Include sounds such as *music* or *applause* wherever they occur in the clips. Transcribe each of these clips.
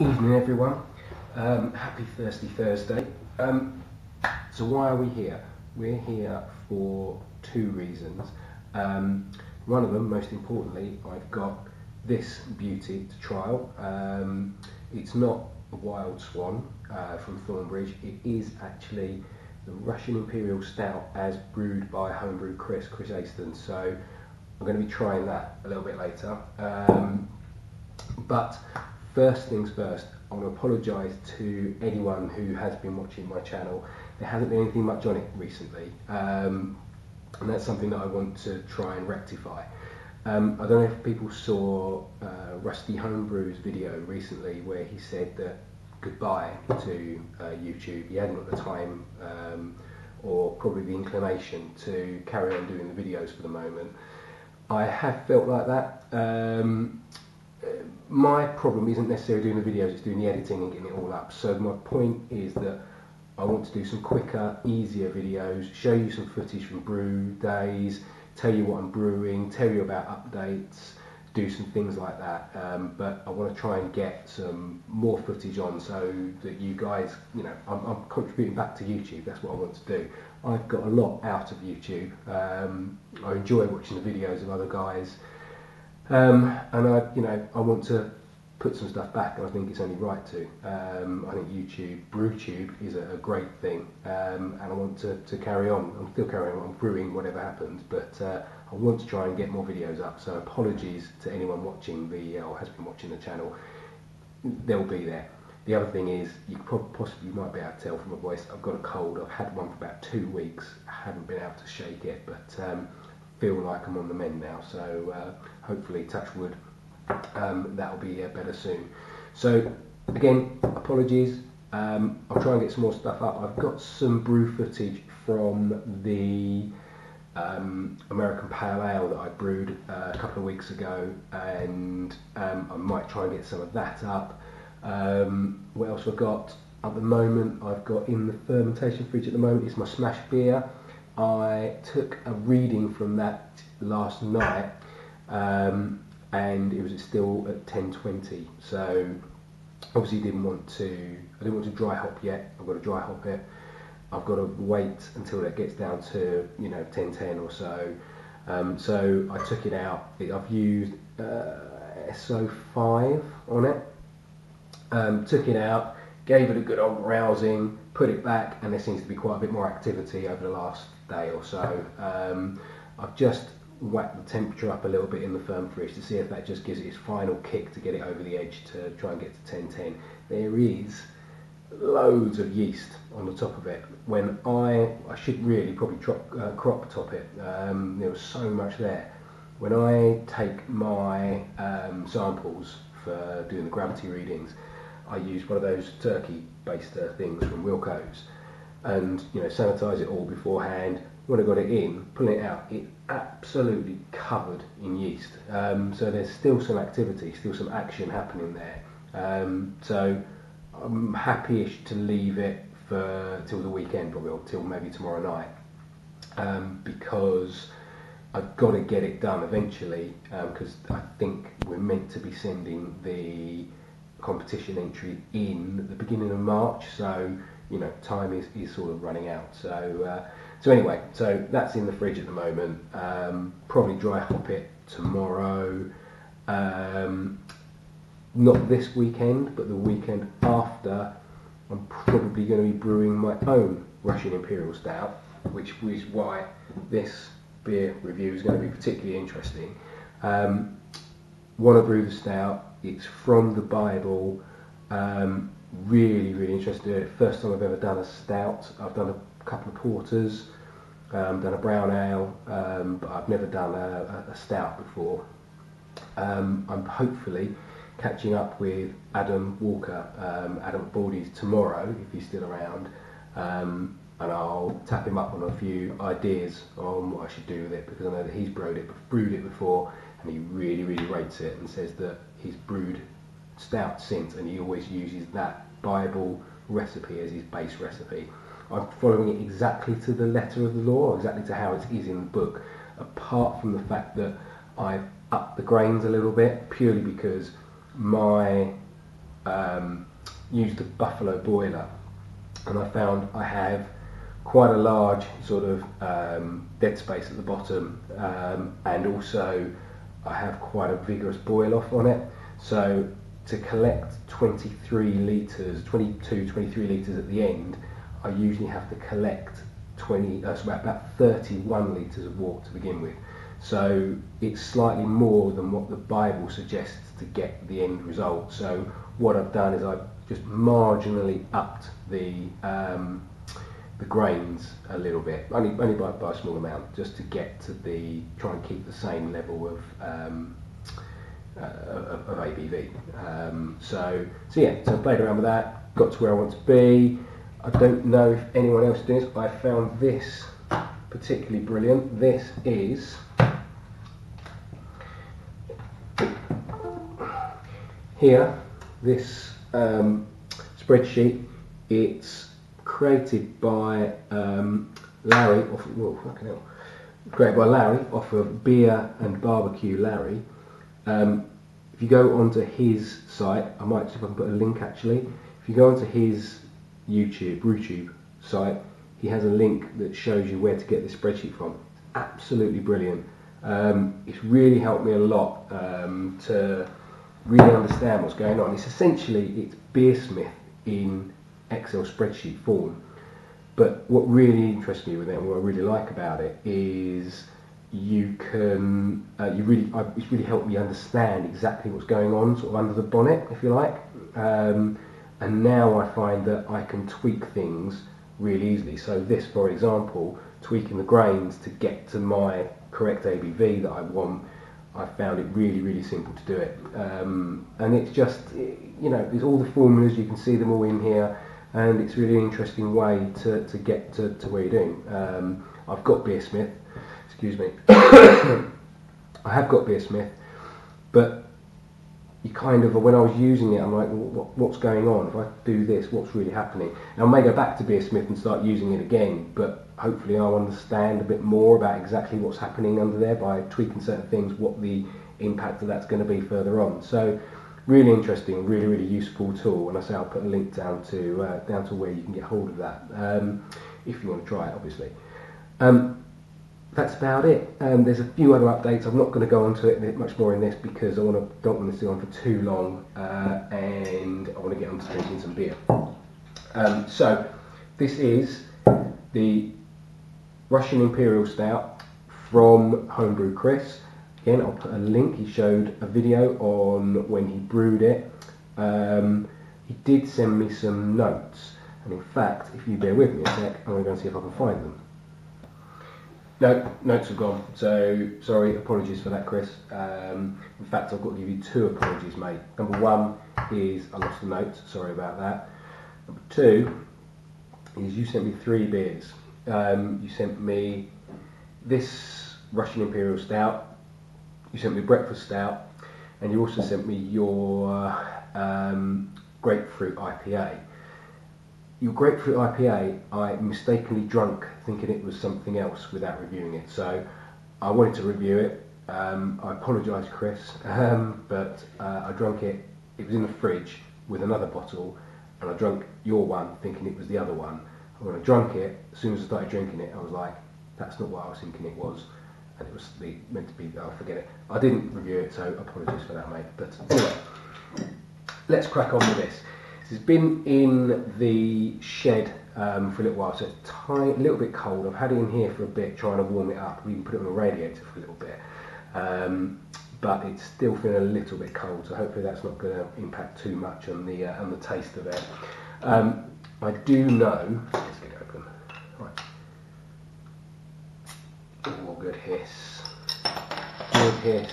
Evening, everyone. Um, happy Thirsty Thursday. Um, so, why are we here? We're here for two reasons. Um, one of them, most importantly, I've got this beauty to trial. Um, it's not a wild swan uh, from Thornbridge, it is actually the Russian Imperial Stout as brewed by homebrew Chris, Chris Aston. So, I'm going to be trying that a little bit later. Um, but first things first, I want to apologise to anyone who has been watching my channel. There hasn't been anything much on it recently, um, and that's something that I want to try and rectify. Um, I don't know if people saw uh, Rusty Homebrew's video recently where he said that goodbye to uh, YouTube. He hadn't got the time um, or probably the inclination to carry on doing the videos for the moment. I have felt like that. Um, my problem isn't necessarily doing the videos, it's doing the editing and getting it all up. So my point is that I want to do some quicker, easier videos, show you some footage from brew days, tell you what I'm brewing, tell you about updates, do some things like that. Um, but I want to try and get some more footage on so that you guys, you know, I'm, I'm contributing back to YouTube. That's what I want to do. I've got a lot out of YouTube. Um, I enjoy watching the videos of other guys. Um, and I, you know, I want to put some stuff back, and I think it's only right to. Um, I think YouTube, BrewTube, is a, a great thing, um, and I want to, to carry on. I'm still carrying on brewing, whatever happens, but uh, I want to try and get more videos up. So apologies to anyone watching the uh, or has been watching the channel. They'll be there. The other thing is, you possibly might be able to tell from my voice, I've got a cold. I've had one for about two weeks. I haven't been able to shake it, but um, feel like I'm on the mend now. So uh, hopefully, touch wood, um, that'll be uh, better soon. So again, apologies. Um, I'll try and get some more stuff up. I've got some brew footage from the um, American Pale Ale that I brewed uh, a couple of weeks ago, and um, I might try and get some of that up. Um, what else I've got? At the moment, I've got in the fermentation fridge at the moment is my smash beer. I took a reading from that last night, um, and it was still at 10:20. So obviously didn't want to. I didn't want to dry hop yet. I've got to dry hop it. I've got to wait until it gets down to you know 10:10 or so. Um, so I took it out. I've used uh, SO5 on it. Um, took it out, gave it a good old rousing, put it back, and there seems to be quite a bit more activity over the last day or so. Um, I've just whacked the temperature up a little bit in the ferm fridge to see if that just gives it its final kick to get it over the edge to try and get to 1010. There is loads of yeast on the top of it. When I, I should really probably drop, uh, crop top it, um, there was so much there. When I take my um, samples for doing the gravity readings, I use one of those turkey based uh, things from Wilko's and you know sanitize it all beforehand. When I got it in, pulling it out, it absolutely covered in yeast. Um, so there's still some activity, still some action happening there. Um, so I'm happy-ish to leave it for till the weekend, probably, or till maybe tomorrow night, um, because I've got to get it done eventually. Because um, I think we're meant to be sending the competition entry in the beginning of March, so you know, time is, is sort of running out. So, uh, so anyway, so that's in the fridge at the moment. Um, probably dry hop it tomorrow. Um, not this weekend, but the weekend after. I'm probably going to be brewing my own Russian Imperial Stout, which is why this beer review is going to be particularly interesting. Um, want to brew the stout? It's from the Bible. Um, really, really interesting. First time I've ever done a stout. I've done a couple of porters, um, done a brown ale, um, but I've never done a, a stout before. Um, I'm hopefully catching up with Adam Walker, um, Adam Baldy's tomorrow, if he's still around, um, and I'll tap him up on a few ideas on what I should do with it because I know that he's brewed it, brewed it before, and he really, really rates it and says that he's brewed stout since, and he always uses that Bible recipe as his base recipe. I'm following it exactly to the letter of the law, exactly to how it is in the book, apart from the fact that I've upped the grains a little bit, purely because my um, used the Buffalo boiler, and I found I have quite a large sort of um, dead space at the bottom, um, and also I have quite a vigorous boil off on it. So to collect 23 litres, 22, 23 litres at the end, I usually have to collect 20, uh, about 31 litres of water to begin with. So it's slightly more than what the Bible suggests to get the end result. So what I've done is I've just marginally upped the um, the grains a little bit, only only by, by a small amount, just to get to the try and keep the same level of um, uh, of, ABV. Um, so so yeah, so I played around with that, got to where I want to be. I don't know if anyone else does. I found this particularly brilliant. This is here, this um, spreadsheet. It's created by um, Larry, off, well, fucking hell, created by Larry off of Beer and Barbecue Larry. Um, if you go onto his site, I might see if I can put a link actually. If you go onto his YouTube, YouTube site, he has a link that shows you where to get this spreadsheet from. Absolutely brilliant. Um, it's really helped me a lot um, to really understand what's going on. It's essentially it's Beersmith in Excel spreadsheet form. But what really interests me with it, and what I really like about it, is you can uh, you really uh, it's really helped me understand exactly what's going on, sort of under the bonnet, if you like. Um, and now I find that I can tweak things really easily. So this, for example, tweaking the grains to get to my correct ABV that I want, I found it really, really simple to do it. Um, and it's just, you know, there's all the formulas, you can see them all in here, and it's really an interesting way to, to get to, to where you're doing. Um, I've got Beersmith, excuse me. *coughs* I have got Beersmith, but you kind of, when I was using it, I'm like, what, what's going on? If I do this, what's really happening? Now, I may go back to Beersmith and start using it again, but hopefully I'll understand a bit more about exactly what's happening under there by tweaking certain things, what the impact of that's going to be further on. So, really interesting, really, really useful tool. And I say I'll put a link down to uh, down to where you can get hold of that um, if you want to try it, obviously. Um, that's about it. Um, there's a few other updates. I'm not going to go into it much more in this because I want to, don't want to go on for too long, uh, and I want to get on to drinking some beer. Um, so this is the Russian Imperial Stout from Homebrew Chris. I'll put a link. He showed a video on when he brewed it. Um, he did send me some notes, and in fact, if you bear with me a sec, I'm going to see if I can find them. No, notes have gone. So sorry, apologies for that, Chris. Um, in fact, I've got to give you two apologies, mate. Number one is I lost the notes. Sorry about that. Number two is you sent me three beers. Um, you sent me this Russian Imperial Stout. You sent me breakfast stout, and you also sent me your um, grapefruit IPA your grapefruit IPA, I mistakenly drunk thinking it was something else without reviewing it. So I wanted to review it. Um, I apologise, Chris, um, but uh, I drank it. It was in the fridge with another bottle, and I drank your one thinking it was the other one. When I drank it, as soon as I started drinking it, I was like, "That's not what I was thinking it was." And it was the, meant to be. I'll forget it. I didn't review it, so apologies for that, mate. But anyway, let's crack on with this. It's been in the shed um, for a little while, so it's a little bit cold. I've had it in here for a bit, trying to warm it up. We even put it on the radiator for a little bit. Um, but it's still feeling a little bit cold, so hopefully that's not going to impact too much on the uh, on the taste of it. Um, I do know. Let's get it open. Right. Oh, good hiss. Good.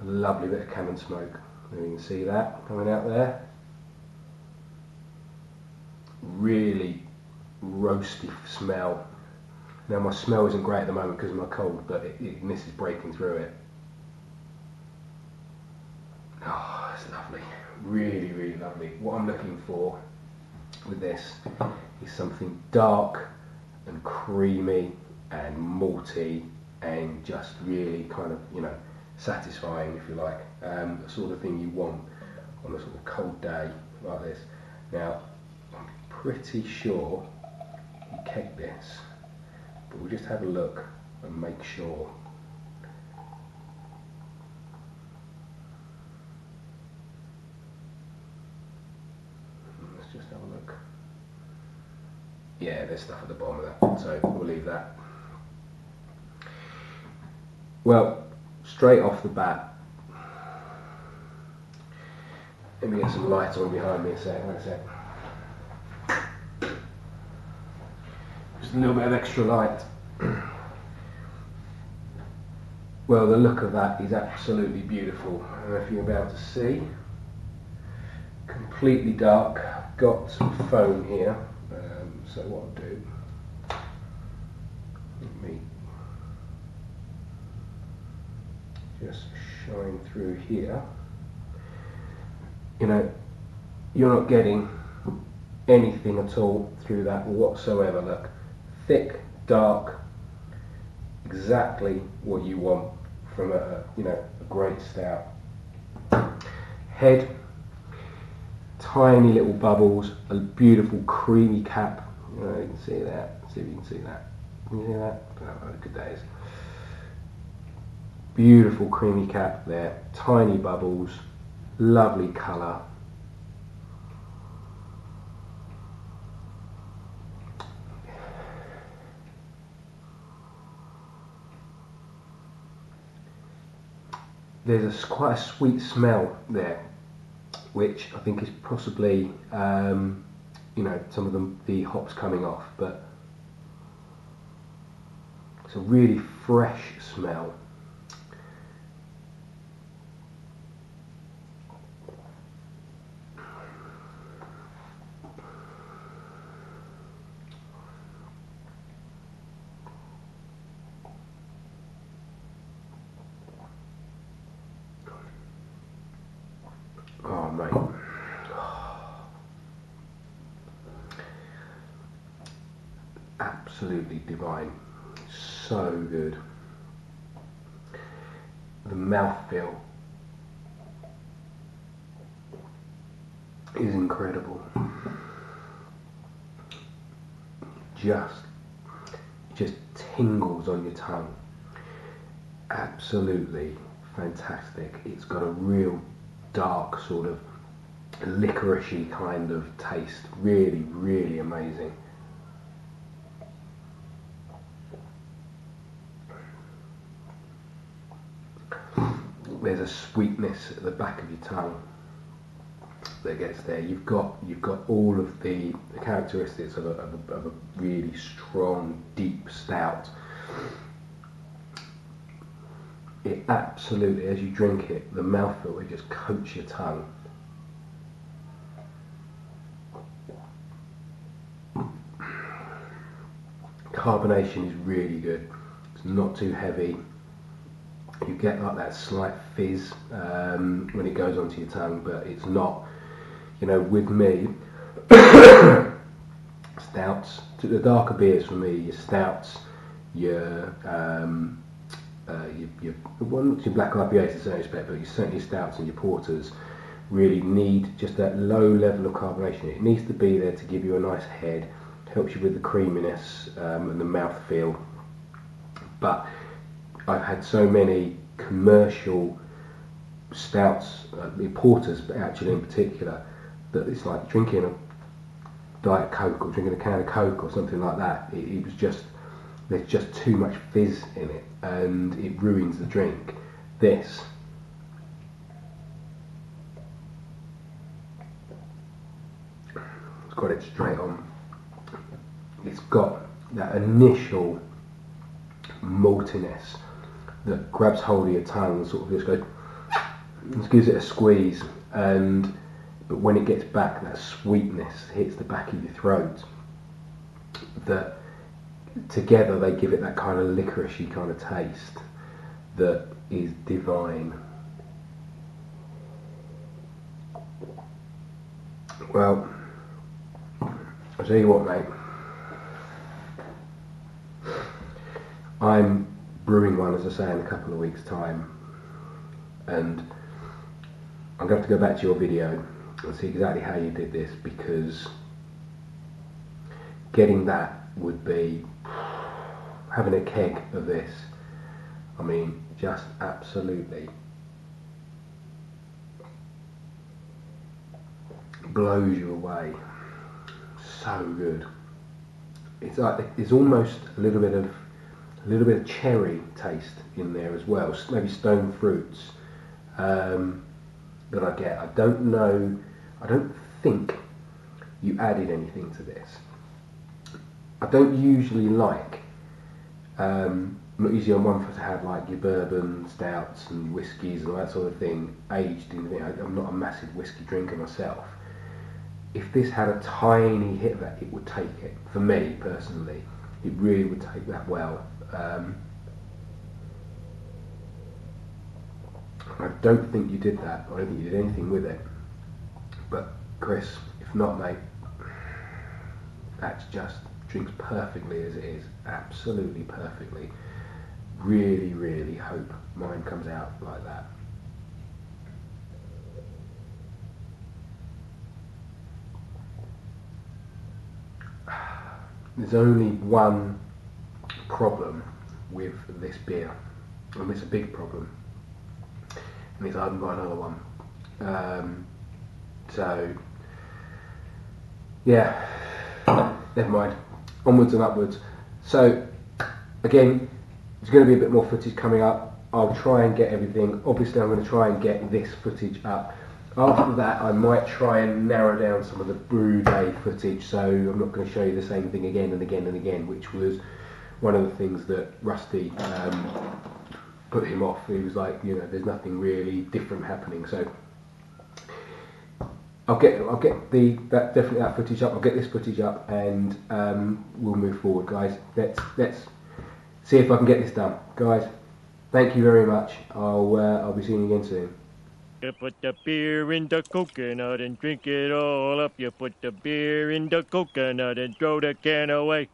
A lovely bit of cabin smoke. You can see that coming out there. Really roasty smell. Now my smell isn't great at the moment because of my cold, but it, it, this is breaking through it. Oh, it's lovely. Really, really lovely. What I'm looking for with this is something dark and creamy and malty and just really kind of, you know, satisfying, if you like, um, the sort of thing you want on a sort of cold day like this. Now, I'm pretty sure he kegged this, but we'll just have a look and make sure. Let's just have a look. Yeah, there's stuff at the bottom of that, so we'll leave that. Well, straight off the bat, let me get some light on behind me a sec, a sec. Just a little bit of extra light. *clears throat* Well, the look of that is absolutely beautiful. I don't know if you'll be able to see. Completely dark. Got some foam here. Um, so what I'll do, let me just shine through here. You know, you're not getting anything at all through that whatsoever. Look, thick, dark, exactly what you want from a you know a great stout. Head, tiny little bubbles, a beautiful creamy cap. You, know, you can see that. See if you can see that. Can you see that? Good days. Beautiful creamy cap there, tiny bubbles, lovely colour. There's a, quite a sweet smell there, which I think is possibly, um, you know, some of the, the hops coming off, but it's a really fresh smell. Absolutely divine. So good. The mouthfeel is incredible. Just, just tingles on your tongue. Absolutely fantastic. It's got a real dark sort of licoricey kind of taste. Really, really amazing. There's a sweetness at the back of your tongue that gets there. You've got you've got all of the, the characteristics of a, of, a, of a really strong, deep stout. It absolutely, as you drink it, the mouthfeel it just coats your tongue. Carbonation is really good. It's not too heavy. You get like that slight fizz um, when it goes onto your tongue, but it's not. You know, with me, *coughs* stouts, to the darker beers for me, your stouts, your um, uh, your, your well, your black IPAs to a certain respect, but your certainly stouts and your porters really need just that low level of carbonation. It needs to be there to give you a nice head, helps you with the creaminess um, and the mouth feel. But I've had so many commercial stouts, uh, the porters, actually in particular, that it's like drinking a diet coke or drinking a can of coke or something like that. It, it was just there's just too much fizz in it and it ruins the drink. This got it straight on. It's got that initial maltiness that grabs hold of your tongue and sort of just goes just gives it a squeeze and but when it gets back that sweetness hits the back of your throat that together they give it that kind of licoricey kind of taste that is divine. Well, I'll tell you what, mate. I'm brewing one, as I say, in a couple of weeks' time, and I'm going to have to go back to your video and see exactly how you did this because getting that would be having a keg of this. I mean, just absolutely blows you away. So good. It's like it's almost a little bit of a little bit of cherry taste in there as well. Maybe stone fruits um, that I get. I don't know. I don't think you added anything to this. I don't usually like. Um, not usually on one for to have like your bourbon stouts and whiskies and all that sort of thing aged in. I'm not a massive whiskey drinker myself. If this had a tiny hit of that, it would take it. For me personally, it really would take that well. Um, I don't think you did that. I don't think you did anything with it. But Chris, if not, mate, that's just drinks perfectly as it is, absolutely perfectly. Really, really hope mine comes out like that. *sighs* There's only one problem with this beer, and it's a big problem, and it's I haven't got another one. Um, so, yeah, never mind. Onwards and upwards. So, again, there's going to be a bit more footage coming up. I'll try and get everything. Obviously, I'm going to try and get this footage up. After that, I might try and narrow down some of the brew day footage. So I'm not going to show you the same thing again and again and again, which was one of the things that Rusty um, put him off. He was like, you know, there's nothing really different happening. So I'll get I'll get the that definitely that footage up. I'll get this footage up, and um, we'll move forward, guys. Let's let's see if I can get this done, guys. Thank you very much. I'll uh, I'll be seeing you again soon. You put the beer in the coconut and drink it all up. You put the beer in the coconut and throw the can away.